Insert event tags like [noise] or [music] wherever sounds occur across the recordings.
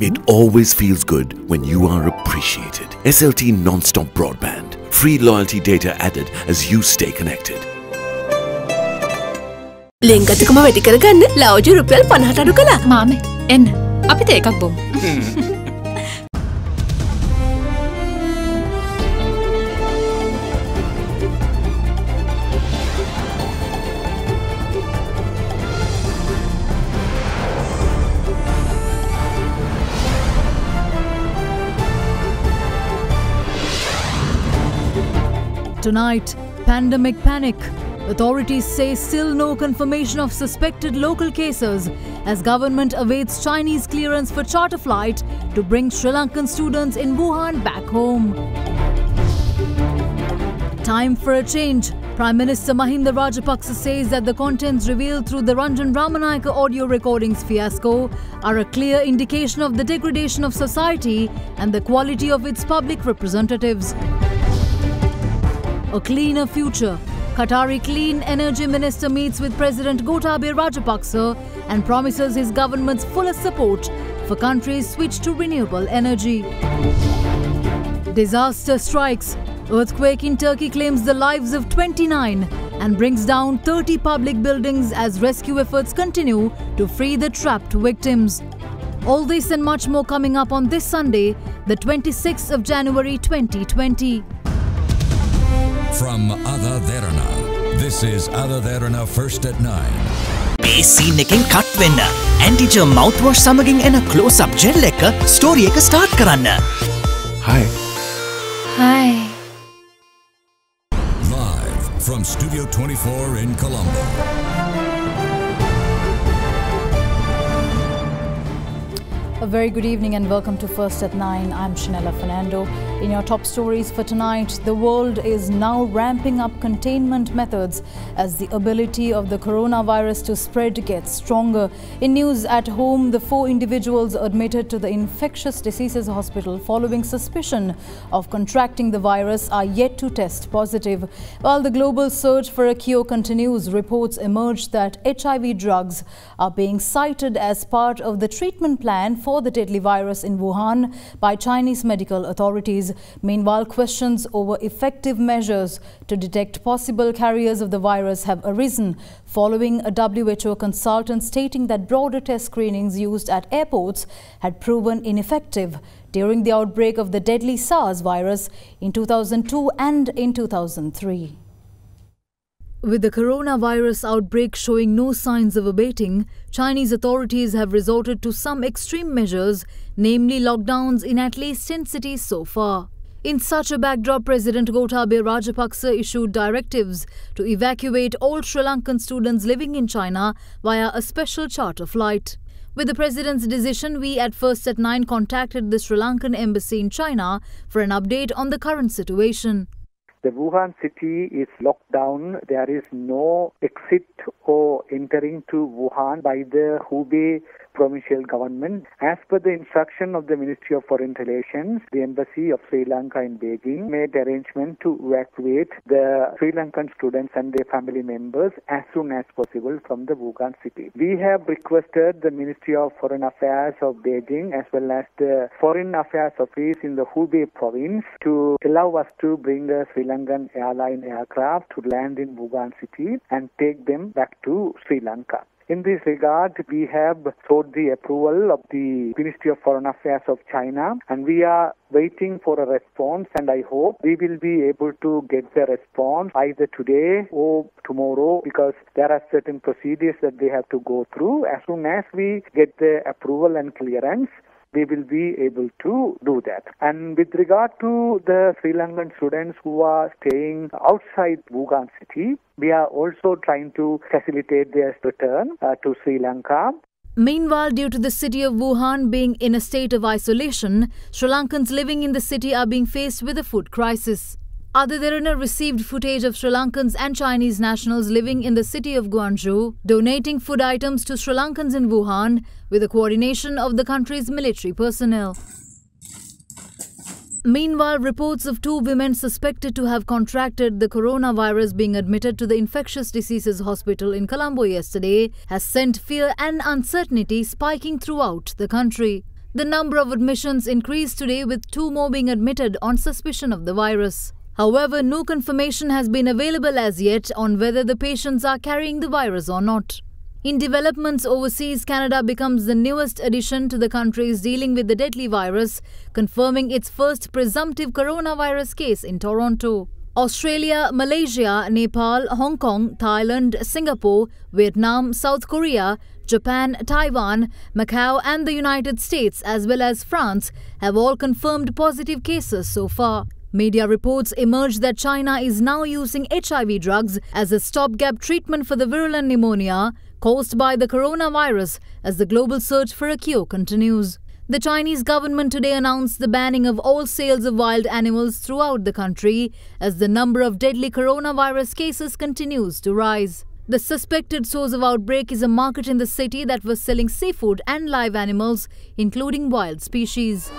It always feels good when you are appreciated. SLT non-stop broadband. Free loyalty data added as you stay connected. ලෙංගතකම වැඩි කරගන්න ලවජ රුපියල් පනහට අඩු කලා මාමේ එන්න අපිට ඒකක් බොමු [laughs] Tonight, pandemic panic. Authorities say still no confirmation of suspected local cases as government awaits Chinese clearance for charter flight to bring Sri Lankan students in Wuhan back home. Time for a change. Prime Minister Mahinda Rajapaksa says that the contents revealed through the Ranjan Ramanayake audio recordings fiasco are a clear indication of the degradation of society and the quality of its public representatives. A cleaner future. Qatari Clean Energy Minister meets with President Gotabaya Rajapaksa and promises his government's fullest support for countries switch to renewable energy. Disaster strikes. Earthquake in Turkey claims the lives of 29 and brings down 30 public buildings as rescue efforts continue to free the trapped victims. All this and much more coming up on this Sunday, the 26th of January 2020. From Ada Derana, this is Ada Derana First at 9. Basin එකෙන් කට්වෙන්න. ඇන්ටිජ මෞතවෝෂ් සමගින් එන close up gel එක story. එක Start. Karana. Hi. Hi. Live from Studio 24 in Colombo. A very good evening and welcome to First at 9. I'm Chanela Fernando. In your top stories for tonight, the world is now ramping up containment methods as the ability of the coronavirus to spread gets stronger. In news at home, the four individuals admitted to the infectious diseases hospital following suspicion of contracting the virus are yet to test positive. While the global search for a cure continues, reports emerge that HIV drugs are being cited as part of the treatment plan for the deadly virus in Wuhan by Chinese medical authorities. Meanwhile, questions over effective measures to detect possible carriers of the virus have arisen following a WHO consultant stating that broader test screenings used at airports had proven ineffective during the outbreak of the deadly SARS virus in 2002 and in 2003. With the coronavirus outbreak showing no signs of abating, Chinese authorities have resorted to some extreme measures, namely lockdowns in at least 10 cities so far. In such a backdrop, President Gotabaya Rajapaksa issued directives to evacuate all Sri Lankan students living in China via a special charter flight. With the president's decision, we at First at 9 contacted the Sri Lankan embassy in China for an update on the current situation. The Wuhan city is locked down. There is no exit or entering to Wuhan by the Hubei provincial government. As per the instruction of the Ministry of Foreign Relations, the Embassy of Sri Lanka in Beijing made arrangement to evacuate the Sri Lankan students and their family members as soon as possible from the Wuhan city. We have requested the Ministry of Foreign Affairs of Beijing as well as the Foreign Affairs Office in the Hubei province to allow us to bring a Sri Lankan airline aircraft to land in Wuhan city and take them back to Sri Lanka. In this regard, we have sought the approval of the Ministry of Foreign Affairs of China and we are waiting for a response and I hope we will be able to get the response either today or tomorrow because there are certain procedures that they have to go through. As soon as we get the approval and clearance, we will be able to do that. And with regard to the Sri Lankan students who are staying outside Wuhan city, we are also trying to facilitate their return uh, to Sri Lanka. Meanwhile, due to the city of Wuhan being in a state of isolation, Sri Lankans living in the city are being faced with a food crisis. Ada Derana received footage of Sri Lankans and Chinese nationals living in the city of Guangzhou donating food items to Sri Lankans in Wuhan with the coordination of the country's military personnel. Meanwhile, reports of two women suspected to have contracted the coronavirus being admitted to the infectious diseases hospital in Colombo yesterday has sent fear and uncertainty spiking throughout the country. The number of admissions increased today with two more being admitted on suspicion of the virus. However, no confirmation has been available as yet on whether the patients are carrying the virus or not. In developments overseas, Canada becomes the newest addition to the countries dealing with the deadly virus, confirming its first presumptive coronavirus case in Toronto. Australia, Malaysia, Nepal, Hong Kong, Thailand, Singapore, Vietnam, South Korea, Japan, Taiwan, Macau, and the United States, as well as France, have all confirmed positive cases so far. Media reports emerged that China is now using HIV drugs as a stopgap treatment for the virulent pneumonia caused by the coronavirus as the global search for a cure continues. The Chinese government today announced the banning of all sales of wild animals throughout the country as the number of deadly coronavirus cases continues to rise. The suspected source of outbreak is a market in the city that was selling seafood and live animals, including wild species.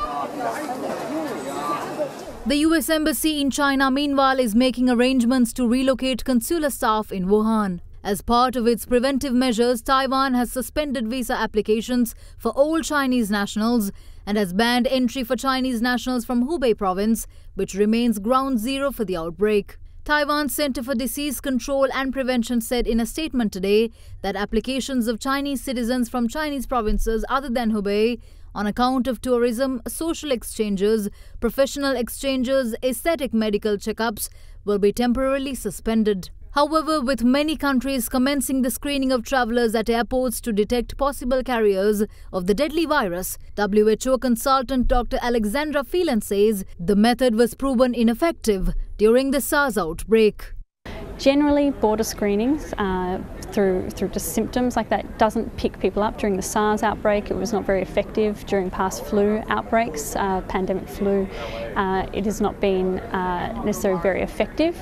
The US Embassy in China, meanwhile, is making arrangements to relocate consular staff in Wuhan. As part of its preventive measures, Taiwan has suspended visa applications for all Chinese nationals and has banned entry for Chinese nationals from Hubei province, which remains ground zero for the outbreak. Taiwan's Center for Disease Control and Prevention said in a statement today that applications of Chinese citizens from Chinese provinces other than Hubei on account of tourism, social exchanges, professional exchanges, aesthetic medical checkups will be temporarily suspended. However, with many countries commencing the screening of travellers at airports to detect possible carriers of the deadly virus, WHO consultant Dr. Alexandra Phelan says the method was proven ineffective during the SARS outbreak. Generally, border screenings uh, through through just symptoms like that doesn't pick people up. During the SARS outbreak, it was not very effective. During past flu outbreaks, uh, pandemic flu, uh, it has not been uh, necessarily very effective.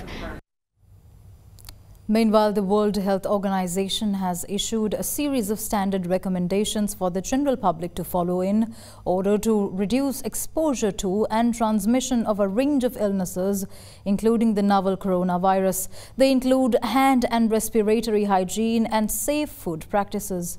Meanwhile, the World Health Organization has issued a series of standard recommendations for the general public to follow in order to reduce exposure to and transmission of a range of illnesses, including the novel coronavirus. They include hand and respiratory hygiene and safe food practices.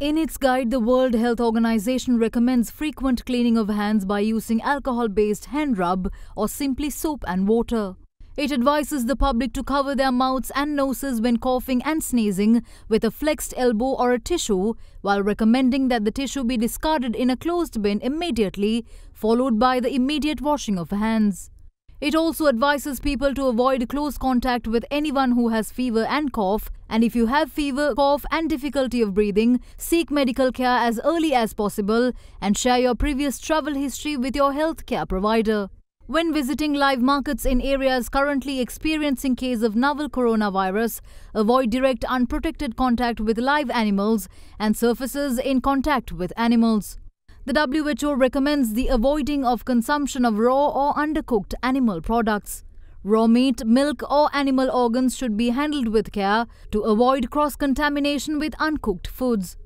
In its guide, the World Health Organization recommends frequent cleaning of hands by using alcohol-based hand rub or simply soap and water. It advises the public to cover their mouths and noses when coughing and sneezing with a flexed elbow or a tissue, while recommending that the tissue be discarded in a closed bin immediately, followed by the immediate washing of hands. It also advises people to avoid close contact with anyone who has fever and cough, and if you have fever, cough, and difficulty of breathing, seek medical care as early as possible and share your previous travel history with your healthcare provider. When visiting live markets in areas currently experiencing case of novel coronavirus, avoid direct unprotected contact with live animals and surfaces in contact with animals. The WHO recommends the avoiding of consumption of raw or undercooked animal products. Raw meat, milk or animal organs should be handled with care to avoid cross-contamination with uncooked foods.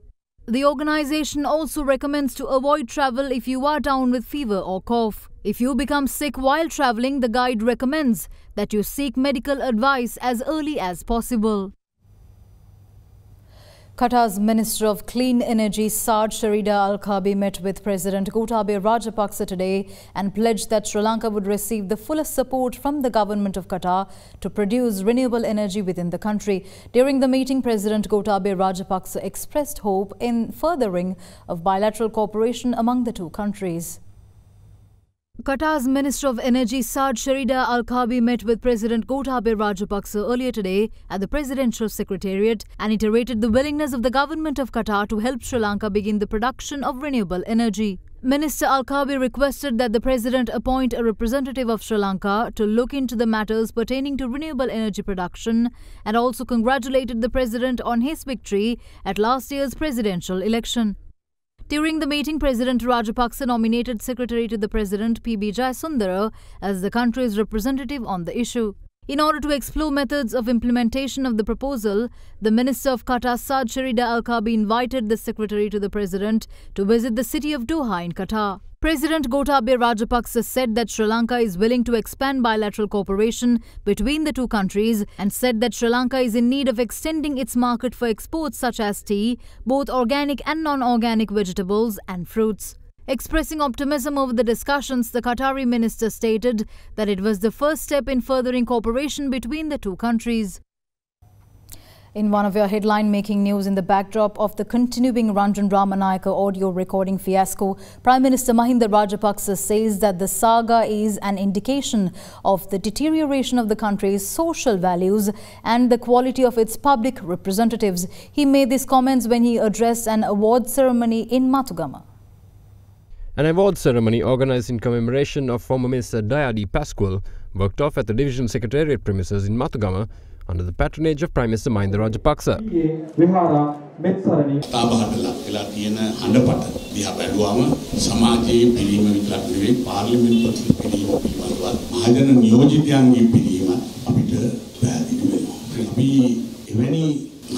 The organization also recommends to avoid travel if you are down with fever or cough. If you become sick while traveling, the guide recommends that you seek medical advice as early as possible. Qatar's Minister of Clean Energy Saad Sharida Al Kaabi met with President Gotabaya Rajapaksa today and pledged that Sri Lanka would receive the fullest support from the government of Qatar to produce renewable energy within the country. During the meeting, President Gotabaya Rajapaksa expressed hope in furthering of bilateral cooperation among the two countries. Qatar's Minister of Energy Saad Sharida Al Kaabi met with President Gotabaya Rajapaksa earlier today at the Presidential Secretariat and iterated the willingness of the government of Qatar to help Sri Lanka begin the production of renewable energy. Minister Al Kaabi requested that the President appoint a representative of Sri Lanka to look into the matters pertaining to renewable energy production and also congratulated the President on his victory at last year's presidential election. During the meeting, President Rajapaksa nominated Secretary to the President P.B. Jayasundara as the country's representative on the issue. In order to explore methods of implementation of the proposal, the Minister of Qatar Saad Sharida Al Kaabi invited the Secretary to the President to visit the city of Doha in Qatar. President Gotabaya Rajapaksa said that Sri Lanka is willing to expand bilateral cooperation between the two countries and said that Sri Lanka is in need of extending its market for exports such as tea, both organic and non-organic vegetables and fruits. Expressing optimism over the discussions, the Qatari minister stated that it was the first step in furthering cooperation between the two countries. In one of your headline making news in the backdrop of the continuing Ranjan Ramanayake audio recording fiasco, Prime Minister Mahinda Rajapaksa says that the saga is an indication of the deterioration of the country's social values and the quality of its public representatives. He made these comments when he addressed an award ceremony in Matugama. An award ceremony organized in commemoration of former Minister Dayadi Pasquale worked off at the Division Secretariat premises in Matugama under the patronage of Prime Minister Mahinda Rajapaksa. තාබහට ලක් වෙලා තියෙන හඬපට දිහා බැලුවම සමාජයේ පිළිම විතරක් නෙවෙයි පාර්ලිමේන්තු පිළිම පිළිබඳව මහජන නියෝජිතයන්ගේ පිළිම අපිට පැහැදිලි වෙනවා. අපි එවැනි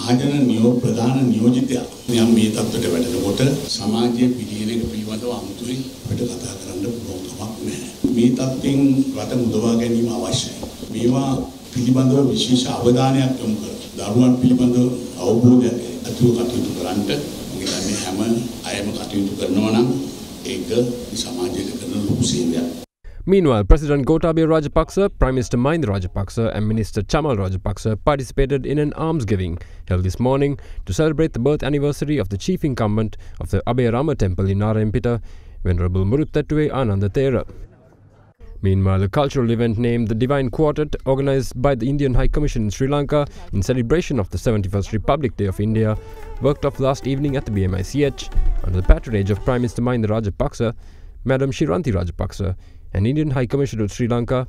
මහජන නියෝ ප්‍රධාන නියෝජිතයා යම් මේ තත්ත්වයට වැටෙනකොට සමාජයේ පිළියෙන එක පිළිබඳව අමුතුවෙන් අපිට කතා කරන්න පුළුවන් කමක් නැහැ. මේ තත්ත්වෙන් රට මුදවා ගැනීම අවශ්‍යයි. මේවා පිළිබඳව විශේෂ අවධානයක් යොමු කර දරුවන් පිළිබඳව අවබෝධයක් ඇතුව කටයුතු කරන්නට මම හිතන්නේ හැම අයම කටයුතු කරනවා නම් ඒක සමාජයට කරන ලොකු සේවයක්. Meanwhile, President Gotabaya Rajapaksa, Prime Minister Mahinda Rajapaksa and Minister Chamal Rajapaksa participated in an almsgiving held this morning to celebrate the birth anniversary of the chief incumbent of the Abhayarama temple in Narahenpita, Venerable Muruttattuwe Ananda Thera. Meanwhile, a cultural event named the Divine Quartet, organized by the Indian High Commission in Sri Lanka in celebration of the 71st Republic Day of India, worked off last evening at the BMICH under the patronage of Prime Minister Mahinda Rajapaksa, Madam Shiranti Rajapaksa, and Indian High Commissioner to Sri Lanka,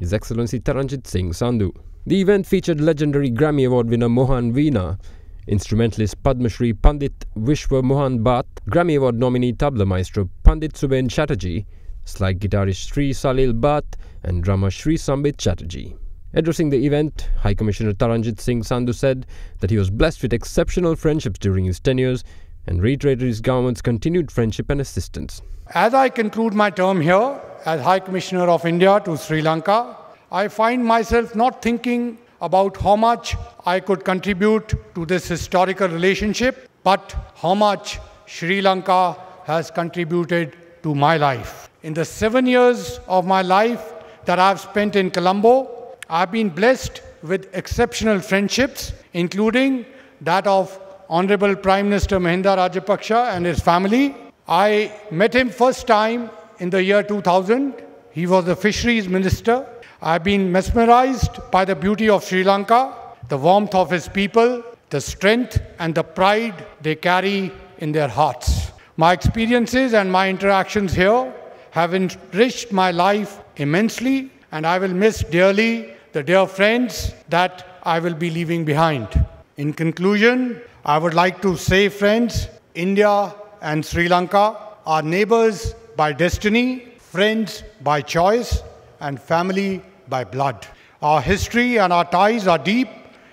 His Excellency Taranjit Singh Sandhu. The event featured legendary Grammy Award winner Mohan Veena, instrumentalist Padma Pandit Vishwa Mohan Bhatt, Grammy Award nominee tabla maestro Pandit Suben Chatterjee, slide guitarist Sri Salil Bhatt, and drummer Sri Sambit Chatterjee. Addressing the event, High Commissioner Taranjit Singh Sandhu said that he was blessed with exceptional friendships during his tenures and reiterated his government's continued friendship and assistance. As I conclude my term here as High Commissioner of India to Sri Lanka, I find myself not thinking about how much I could contribute to this historical relationship, but how much Sri Lanka has contributed to my life. In the seven years of my life that I've spent in Colombo, I've been blessed with exceptional friendships, including that of Honorable Prime Minister Mahinda Rajapaksa and his family. I met him first time in the year 2000. He was the fisheries minister. I've been mesmerized by the beauty of Sri Lanka, the warmth of his people, the strength and the pride they carry in their hearts. My experiences and my interactions here have enriched my life immensely, and I will miss dearly the dear friends that I will be leaving behind. In conclusion, I would like to say, friends, India and Sri Lanka are neighbors by destiny, friends by choice, and family by blood. Our history and our ties are deep,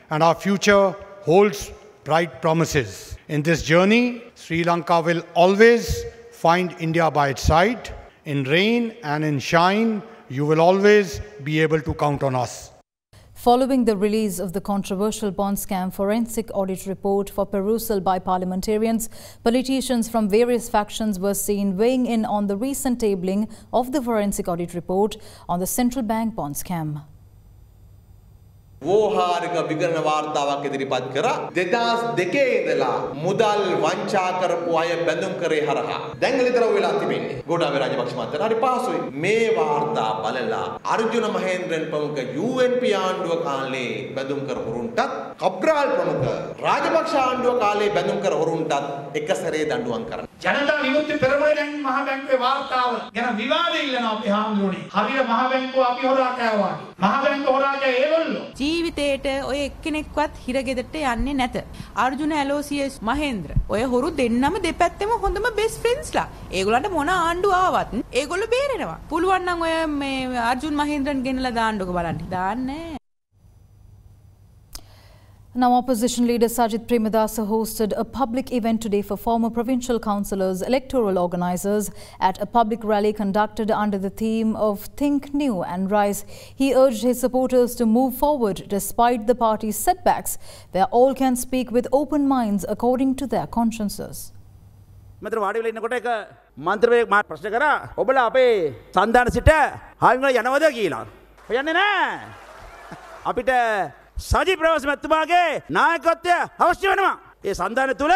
and our future holds bright promises. In this journey, Sri Lanka will always find India by its side. In rain and in shine, you will always be able to count on us. Following the release of the controversial bond scam forensic audit report for perusal by parliamentarians, politicians from various factions were seen weighing in on the recent tabling of the forensic audit report on the central bank bond scam. වෝහාරික විගණන වාර්තාවක් ඉදිරිපත් කරා 2002 ඉඳලා මුදල් වංචා කරපු අය බැඳුම් කරේ හරහා දැන් විතර වෙලා තිබෙන්නේ ගෝඨාභය රාජපක්ෂ මහත්තයාට හරි පහසුයි මේ වාර්තා බලලා අර්ජුන මහේන්ද්‍රන් ප්‍රමුඛ UNP ආණ්ඩුව කාලේ බැඳුම් කරපුරුන්ටත් කබ්‍රාල් ප්‍රමුඛ රාජපක්ෂ ආණ්ඩුව කාලේ බැඳුම් කරවරුන්ටත් එක සැරේ දඬුවම් කරන්න ජනතා විමුක්ති පෙරමුණ මහ බැංකුවේ වාර්තාව ගැන විවාද ඉල්ලනවා අපි හාමුදුරනේ. හරියට මහ බැංකුව අපි හොරා කෑවා. මහ බැංකුව හොරා කෑ ඒගොල්ලෝ. ජීවිතේට ඔය එක්කෙනෙක්වත් හිරගෙදරට යන්නේ නැත. අර්ජුන ඇලෝසියස් මහේන්ද්‍ර. ඔය හොරු දෙන්නම දෙපැත්තෙම හොඳම බෙස් ෆ්‍රෙන්ඩ්ස්ලා. ඒගොල්ලන්ට මොන ආණ්ඩුව ආවත් ඒගොල්ලෝ බේරෙනවා. පුළුවන් නම් ඔය මේ අර්ජුන් මහේන්ද්‍රන් ගෙනලා දාන්නකො බලන්න. දාන්නේ Now, opposition leader Sajith Premadasa hosted a public event today for former provincial councillors, electoral organisers at a public rally conducted under the theme of Think New and Rise. He urged his supporters to move forward despite the party's setbacks, where all can speak with open minds according to their consciences. මෙතර වාඩි වෙලා ඉන්නකොට එක මන්ත්‍රවේයෙක් මාත් සජි ප්‍රවස් මැතිතුමාගේ නායකත්වය අවශ්‍ය වෙනවා. ඒ සන්ධාන තුළ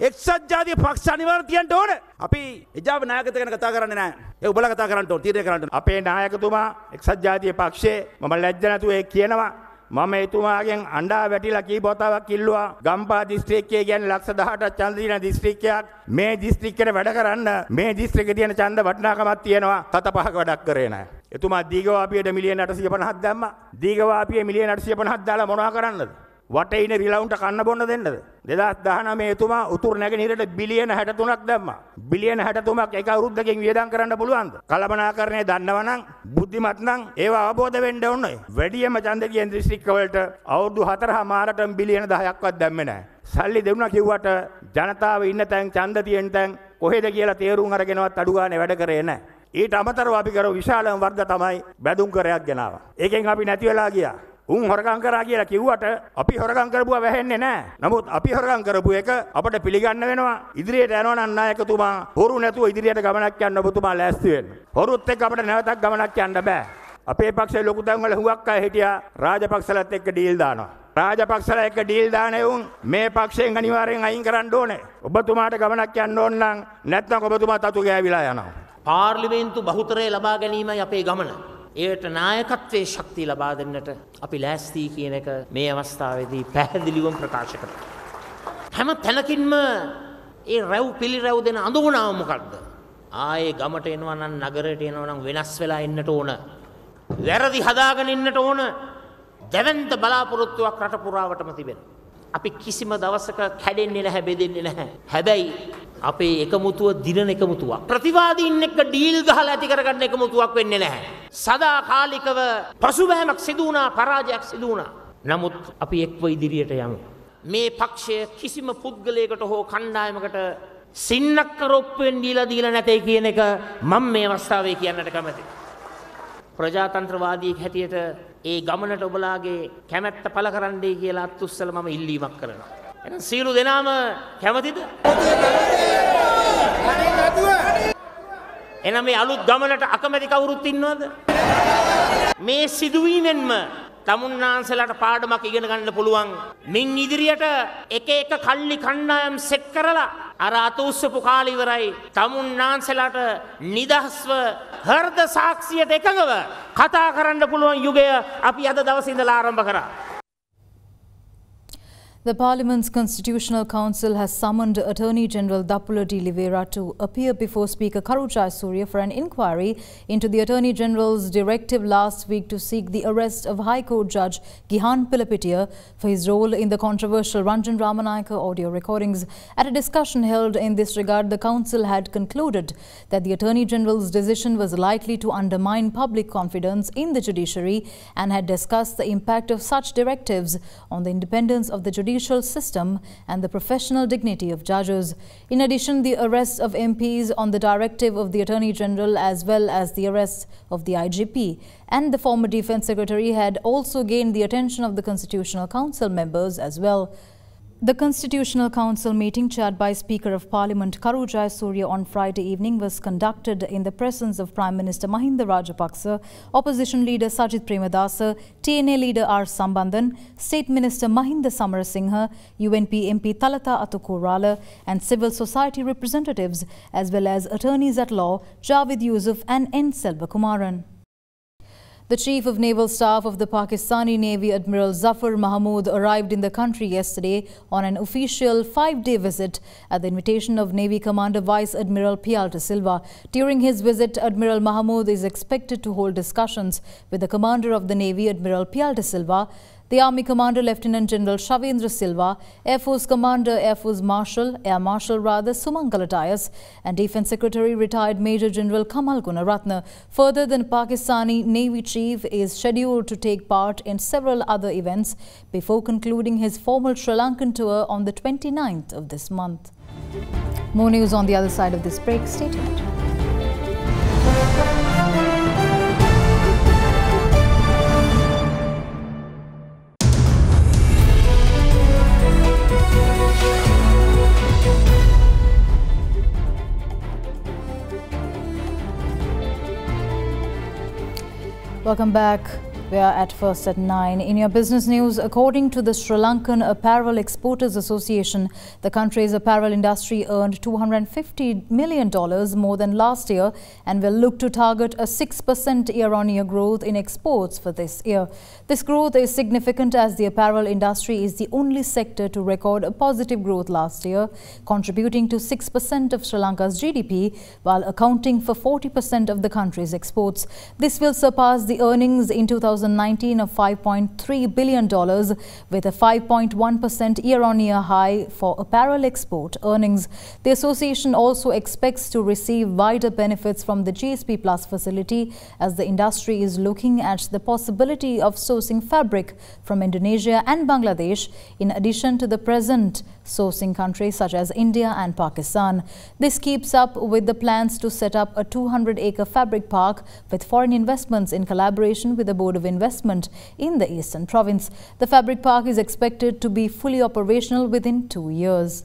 එක්සත් ජාතිය පක්ෂ අනිවාර්ය තියන්න ඕන. අපි එජාව නායකත්වය ගැන කතා කරන්නේ නෑ. ඒ ඔබලා කතා කරන්න ඕන තීරණය කරන්න. අපේ නායකතුමා එක්සත් ජාතිය පක්ෂයේ මම ලැජ්ජ නැතුව ඒ කියනවා මම එතුමාගෙන් අන්ඩා වැටිලා කීපොතාවක් කිල්ලවා ගම්පා දිස්ත්‍රික්කය ගැන ලක්ෂ දහට චන්දදින දිස්ත්‍රික්කයක් මේ දිස්ත්‍රික්කයට වැඩ කරන්න මේ දිස්ත්‍රික තියෙන චන්ද වටනාකමත් තියෙනවා තත පහක වැඩක් කරේන. එතුමා දීගවාපියට මිලියන අටසිය පනහත් දැම්ම දීගවාපිය මිලියන අටසිය පනහත් දාලා මොනා කරන්නද. වටයින රිලවුන්ට කන්න බොන්න දෙන්නද. දෙදස් දහන මේ එතුමා උතුර නැගෙනහිරට බිලියන හැට තුනක් දැම්ම. බිලියන හැටතුමක් එක අවුරුද්දකින් වියදම් කරන්න පුළුවන්ද. කළමනා කරණය දන්නවනම් බුද්ධිමත්නම් ඒවා අවබෝධ වෙන්න ඕනේ. වැඩියම ඡන්දකියෙන් දිස්ත්‍රික්කවලට අවුරුදු 4 මාරටම බිලියන 10ක්වත් දැම්මේ නැහැ. සල්ලි දෙවුණා කිව්වට ජනතාව ඉන්න තැන් ඡන්ද තියෙන තැන් කොහෙද කියලා තේරුම් අරගෙනවත් අඩු ගානේ වැඩ කරේ නැහැ. ඊට අමතරව අපි කර විශාලම වර්ග තමයි බැදුම් කරයක් ගෙනාවා. ඒකෙන් අපි නැති වෙලා ගියා. උන් හොරගම් කරා කියලා කිව්වට අපි හොරගම් කරපුවා වැහෙන්නේ නැහැ. නමුත් අපි හොරගම් කරපු එක අපිට පිළිගන්න වෙනවා. ඉදිරියට යනවා නම් නායකතුමා හොරු නැතුව ඉදිරියට ගමනක් යන්න ඔබතුමා ලෑස්ති වෙන්න. හොරුත් එක්ක අපිට නැවතත් ගමනක් යන්න බෑ. අපේ පක්ෂේ ලොකු තැන් වල හුඟක් අය හිටියා රාජපක්ෂලත් එක්ක ඩීල් දානවා. රාජපක්ෂලා එක්ක ඩීල් දාන එවුන් මේ පක්ෂයෙන් අනිවාර්යෙන් අයින් කරන්න ඕනේ. ඔබතුමාට ගමනක් යන්න ඕන නම් නැත්නම් ඔබතුමා තතු ගෑවිලා යනවා. පාර්ලිමේන්තු බහුතරය ලබා ගැනීමයි අපේ ගමන. ඒට නායකත්වයේ ශක්තිය ලබා දෙන්නට අපි ලෑස්තිී කියන එක මේ අවස්ථාවේදී පැහැදිලිවම් ප්‍රකාශ කර. හැම තැනකින්ම ඒ රැව් පිළි රැව් දෙන අඳුගුණාවමකක්ද. ආයේ ගමට එනවනම් නගරට එනවනම් වෙනස් වෙලා එන්නට ඕන. වැරදි හදාගෙන ඉන්නට ඕන දැවන්ත බලාපොරොත්තුවක් රට පුරාවටම තිබෙන. අපි කිසිම දවසක කැඩෙන්නේ නැහැ බෙදෙන්නේ නැහැ. හැබැයි අපේ එකමුතුව දිනන එකමුතුවක්. ප්‍රතිවාදීන් එක්ක ඩීල් ගහලා ඇති කරගන්න එකමුතුවක් වෙන්නේ නැහැ. සදාකාලිකව පසුබෑමක් සිදු වුණා පරාජයක් සිදු වුණා. නමුත් අපි එක්ව ඉදිරියට යමු. මේ පක්ෂය කිසිම පුද්ගලයකට හෝ කණ්ඩායමකට සින්නක්ක රොප්පෙන් දීලා දීලා නැතේ කියන එක මම මේ අවස්ථාවේ කියන්නට කැමතියි. ප්‍රජාතන්ත්‍රවාදී හැටියට ඒ ගමනට ඔබලාගේ කැමැත්ත පළ කරන්නයි කියලා අත්උස්සල මම ඉල්ලීමක් කරනවා. එහෙනම් සියලු දෙනාම කැමතිද? එහෙනම් මේ අලුත් ගමනට අකමැති කවුරුත් ඉන්නවද? මේ සිදුවීමෙන්ම තමුන්නාන්සලට පාඩමක් ඉගෙන ගන්න පුළුවන්. මින් ඉදිරියට එක එක කල්ලි කණ්ඩායම් සෙට් කරලා අර අත උස්සපු කාලේ ඉවරයි. තමුන්නාන්සලට නිදහස්ව හෘද සාක්ෂියට එකඟව කතා කරන්න පුළුවන් යුගය අපි අද දවසේ ඉඳලා ආරම්භ කරා. The Parliament's Constitutional Council has summoned Attorney General Dappula de Livera to appear before Speaker Karu Jayasuriya for an inquiry into the Attorney General's directive last week to seek the arrest of High Court Judge Gihan Pilapitiya for his role in the controversial Ranjan Ramanayake audio recordings. At a discussion held in this regard, the Council had concluded that the Attorney General's decision was likely to undermine public confidence in the judiciary and had discussed the impact of such directives on the independence of the judiciary judicial system and the professional dignity of judges. In addition, the arrests of MPs on the directive of the Attorney General as well as the arrests of the IGP and the former Defence Secretary had also gained the attention of the Constitutional Council members as well. The Constitutional Council meeting chaired by Speaker of Parliament Karu Jayasuriya on Friday evening was conducted in the presence of Prime Minister Mahinda Rajapaksa, Opposition Leader Sajith Premadasa, TNA Leader R. Sampanthan, State Minister Mahinda Samarasinghe, UNP MP Thalatha Atukorale and civil society representatives as well as attorneys at law Javid Yusuf and N. Selvakumaran. The Chief of Naval Staff of the Pakistani Navy Admiral Zafar Mahmood arrived in the country yesterday on an official five-day visit at the invitation of Navy Commander Vice Admiral Piyal de Silva. During his visit, Admiral Mahmood is expected to hold discussions with the Commander of the Navy Admiral Piyal de Silva. The Army Commander Lieutenant General Shavendra Silva, Air Force Commander Air Force Marshal, Air Marshal rather Sumangala Dias and Defence Secretary retired Major General Kamal Gunaratne. Further, the Pakistani Navy Chief is scheduled to take part in several other events before concluding his formal Sri Lankan tour on the 29th of this month. More news on the other side of this break. Stay tuned. Welcome back. We are at first at 9. In your business news, according to the Sri Lankan Apparel Exporters Association, the country's apparel industry earned $250 million more than last year and will look to target a 6% year-on-year growth in exports for this year. This growth is significant as the apparel industry is the only sector to record a positive growth last year, contributing to 6% of Sri Lanka's GDP while accounting for 40% of the country's exports. This will surpass the earnings in 2019 of $5.3 billion with a 5.1% year-on-year high for apparel export earnings. The association also expects to receive wider benefits from the GSP Plus facility as the industry is looking at the possibility of sourcing fabric from Indonesia and Bangladesh in addition to the present sourcing countries such as India and Pakistan. This keeps up with the plans to set up a 200-acre fabric park with foreign investments in collaboration with the Board of Investment in the Eastern Province. The fabric park is expected to be fully operational within two years.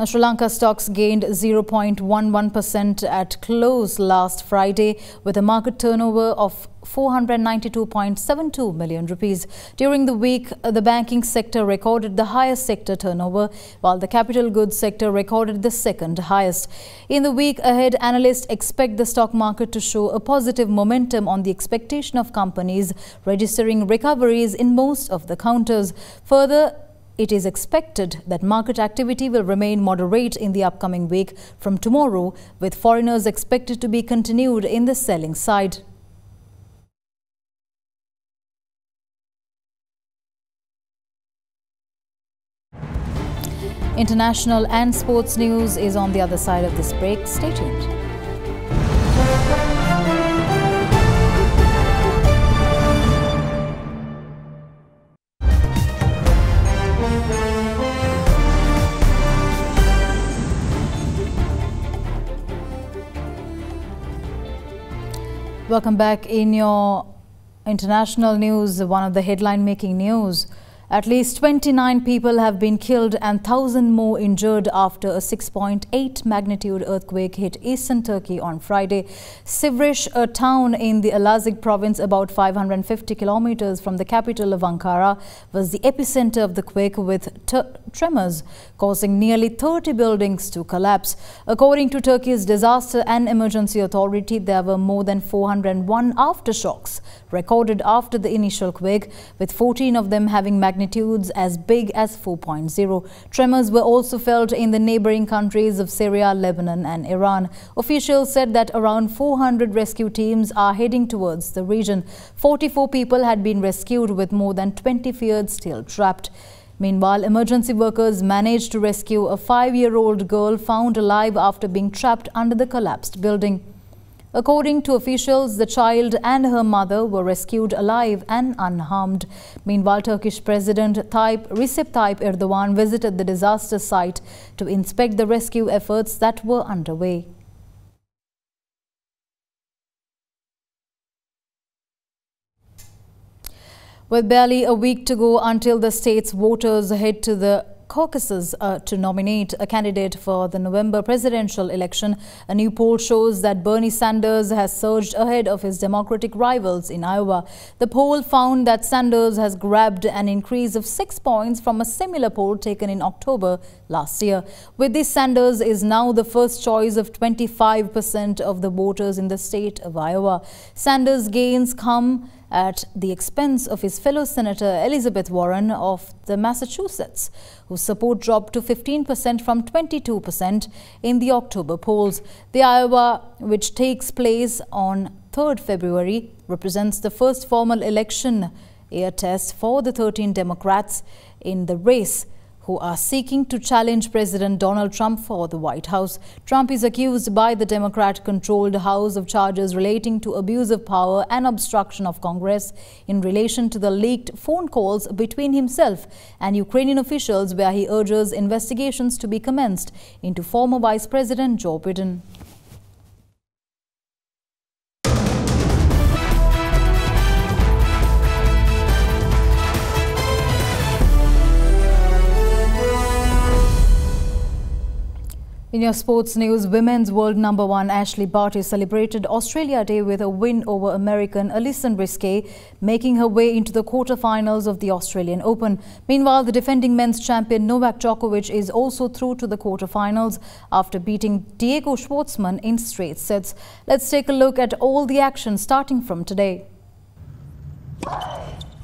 Now, Sri Lanka stocks gained 0.11% at close last Friday with a market turnover of 492.72 million rupees. During the week, the banking sector recorded the highest sector turnover, while the capital goods sector recorded the second highest. In the week ahead, analysts expect the stock market to show a positive momentum on the expectation of companies registering recoveries in most of the counters. Further, it is expected that market activity will remain moderate in the upcoming week from tomorrow, with foreigners expected to be continued in the selling side. International and sports news is on the other side of this break. Stay tuned. Welcome back in your international news, one of the headline making news. At least 29 people have been killed and 1,000 more injured after a 6.8 magnitude earthquake hit eastern Turkey on Friday. Sivrice, a town in the Elazig province about 550 kilometers from the capital of Ankara, was the epicenter of the quake with tremors causing nearly 30 buildings to collapse. According to Turkey's Disaster and Emergency Authority, there were more than 401 aftershocks recorded after the initial quake, with 14 of them having magnitudes as big as 4.0. Tremors were also felt in the neighboring countries of Syria, Lebanon and Iran. Officials said that around 400 rescue teams are heading towards the region. 44 people had been rescued with more than 20 feared still trapped. Meanwhile, emergency workers managed to rescue a five-year-old girl found alive after being trapped under the collapsed building. According to officials, the child and her mother were rescued alive and unharmed. Meanwhile, Turkish President Tayyip, Recep Tayyip Erdogan visited the disaster site to inspect the rescue efforts that were underway. With barely a week to go until the state's voters head to the caucuses uh, to nominate a candidate for the November presidential election. A new poll shows that Bernie Sanders has surged ahead of his Democratic rivals in Iowa. The poll found that Sanders has grabbed an increase of six points from a similar poll taken in October last year. With this, Sanders is now the first choice of 25% of the voters in the state of Iowa. Sanders' gains come at the expense of his fellow Senator Elizabeth Warren of the Massachusetts, whose support dropped to 15% from 22% in the October polls. The Iowa, which takes place on 3rd February, represents the first formal election year test for the 13 Democrats in the race who are seeking to challenge President Donald Trump for the White House. Trump is accused by the Democrat-controlled House of charges relating to abuse of power and obstruction of Congress in relation to the leaked phone calls between himself and Ukrainian officials where he urges investigations to be commenced into former Vice President Joe Biden. In your sports news, women's world number one Ashley Barty celebrated Australia Day with a win over American Alison Riske, making her way into the quarterfinals of the Australian Open. Meanwhile, the defending men's champion Novak Djokovic is also through to the quarterfinals after beating Diego Schwartzman in straight sets. Let's take a look at all the action starting from today.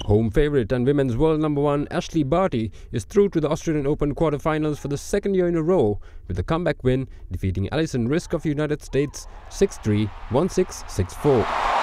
Home favourite and women's world number one Ashley Barty is through to the Australian Open quarterfinals for the second year in a row with a comeback win, defeating Alison Riske of United States 6-3, 1-6, 6-4.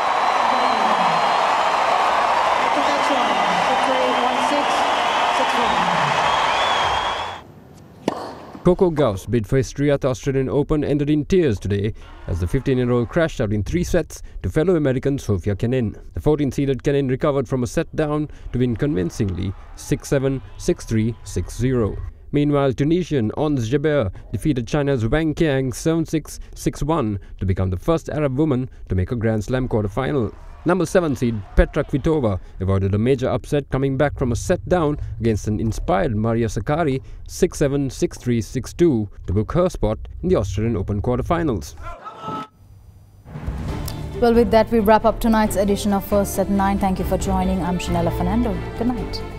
Coco Gauff's bid for history at the Australian Open ended in tears today as the 15-year-old crashed out in three sets to fellow American Sofia Kenin. The 14-seeded Kenin recovered from a set down to win convincingly 6-7, 6-3, 6-0. Meanwhile, Tunisian Ons Jabeur defeated China's Wang Qiang 7-6, 6-1 to become the first Arab woman to make a Grand Slam quarter-final. Number 7 seed Petra Kvitova avoided a major upset coming back from a set down against an inspired Maria Sakkari 6-7, 6-3, 6-2 to book her spot in the Australian Open quarterfinals. Well, with that, we wrap up tonight's edition of First at 9. Thank you for joining. I'm Shanella Fernando. Good night.